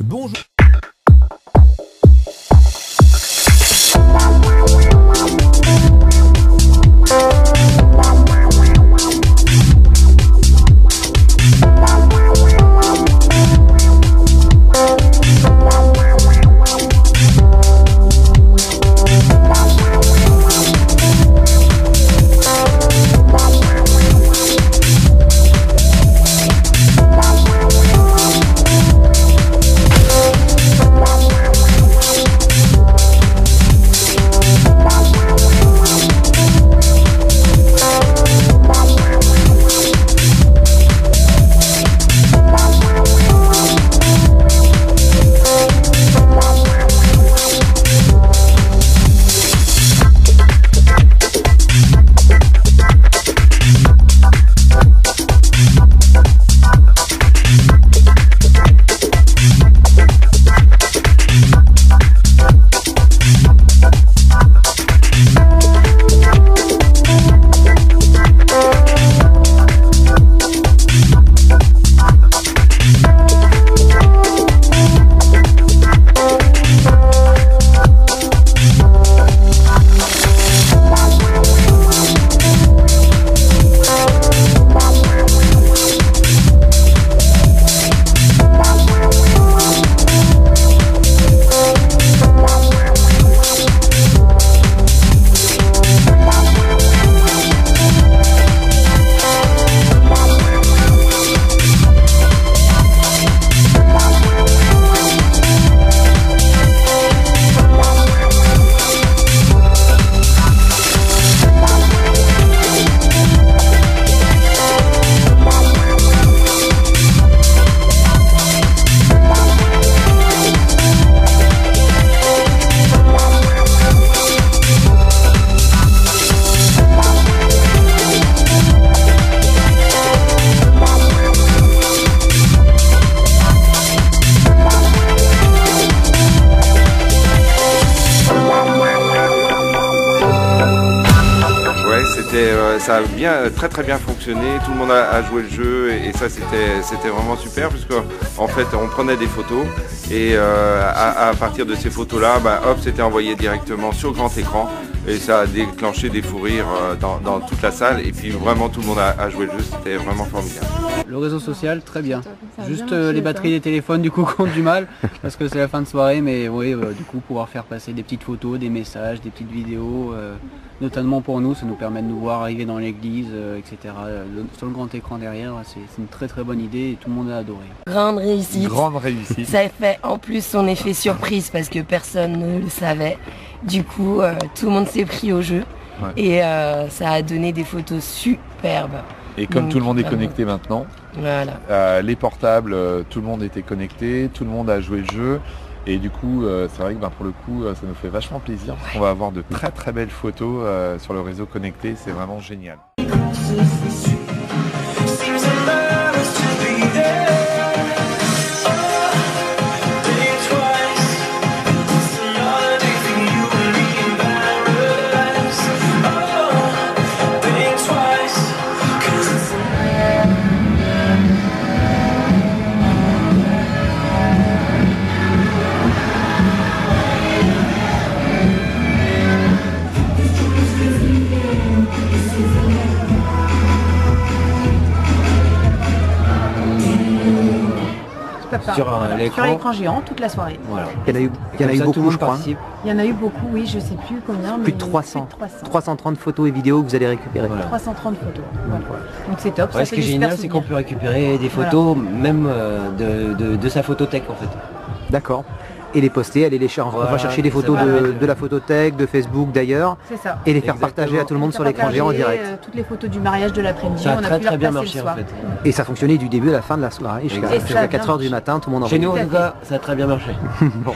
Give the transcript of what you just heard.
Bonjour. Euh, ça a bien, très très bien fonctionné. Tout le monde a, joué le jeu et, ça c'était, vraiment super puisque en fait on prenait des photos et euh, à, partir de ces photos-là, bah, hop, c'était envoyé directement sur grand écran et ça a déclenché des fous rires euh, dans, dans toute la salle et puis vraiment tout le monde a, a joué le jeu. C'était vraiment formidable. Le réseau social, très bien. Juste bien euh, les batteries des téléphones du coup comptent du mal parce que c'est la fin de soirée, mais oui, euh, du coup pouvoir faire passer des petites photos, des messages, des petites vidéos, euh, notamment pour nous, ça nous permet de nous voir arriver dans l'église, euh, etc. Le- sur le grand écran derrière, c'est c'est une très très bonne idée et tout le monde a adoré. Grande réussite. Grande réussite. Ça fait en plus son effet surprise parce que personne ne le savait. Du coup, euh, tout le monde s'est pris au jeu. Ouais. Et euh, ça a donné des photos superbes. Et comme Donc, tout le monde est vraiment. connecté maintenant, Voilà. euh, les portables, euh, tout le monde était connecté, tout le monde a joué le jeu. Et du coup, euh, c'est vrai que ben, pour le coup, euh, ça nous fait vachement plaisir. parce qu'on va avoir de très très belles photos euh, sur le réseau connecté. C'est vraiment génial. Sur un- Sur l'écran. l'écran géant toute la soirée. Voilà. Il y en a eu, il y en a eu ça, tout le beaucoup, monde je crois. hein. participe. Il y en a eu beaucoup, oui, je sais plus combien. Plus mais de 300. Plus de 300. 330 photos et vidéos que vous allez récupérer. Voilà. 330 photos. Voilà. Donc c'est top. Ouais, ça ce qui est génial, c'est qu'on peut récupérer des photos, même euh, de, de, de sa photothèque en fait. D'accord. Et les poster, aller les chercher, Voilà, chercher des photos de, la photothèque, de Facebook d'ailleurs, et les faire Exactement. partager à tout le monde sur l'écran géant en direct. euh, toutes les photos du mariage de l'après-midi. Ça a on a très pu très bien marché le en fait. Et ça fonctionnait du début à la fin de la soirée, jusqu'à Exactement. jusqu'à Et ça a 4h du matin, tout le monde en Chez nous en Tout cas, ça a très bien marché. Bon.